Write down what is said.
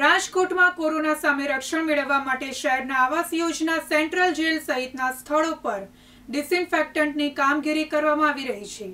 રાજકોટમાં કોરોના સામે રક્ષણ મેળવવા માટે શહેરના આવાસ યોજના સેન્ટ્રલ જેલ સહિતના સ્થળો પર ડિસઇન્ફેક્ટન્ટની કામગીરી કરવામાં આવી રહી છે.